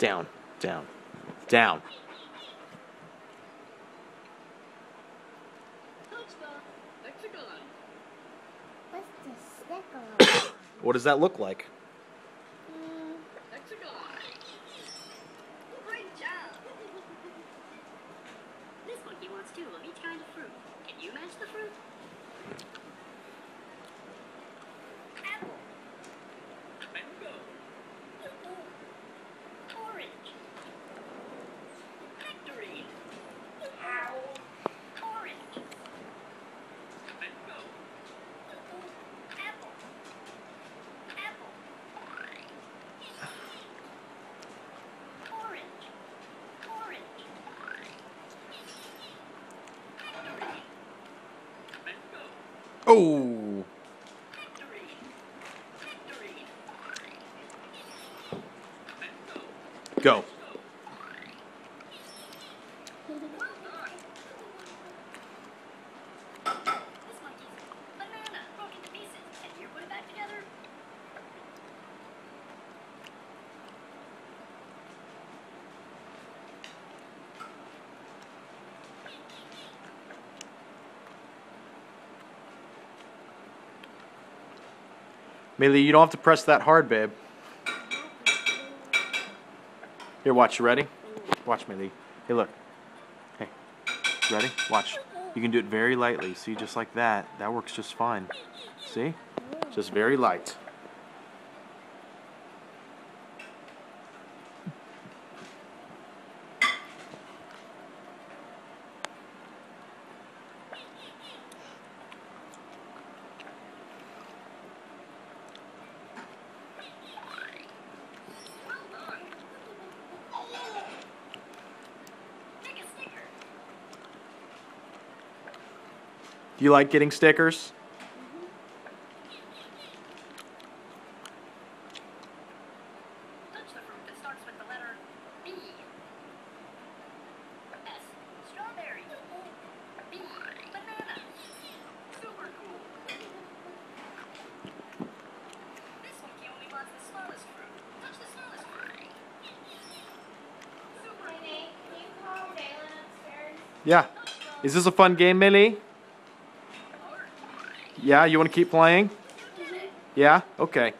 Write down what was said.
Down, down, down. What's the sticker? What does that look like? Oh, go. This monkey's banana broken to pieces. Can you put it back together? Meli, you don't have to press that hard, babe. Here, watch. You ready? Watch, Meli. Hey, look. Hey, ready? Watch. You can do it very lightly. See, just like that. That works just fine. See? Just very light. Can you like getting stickers? Yeah. Is this a fun game, Meli? Yeah, you want to keep playing? Yeah? Okay.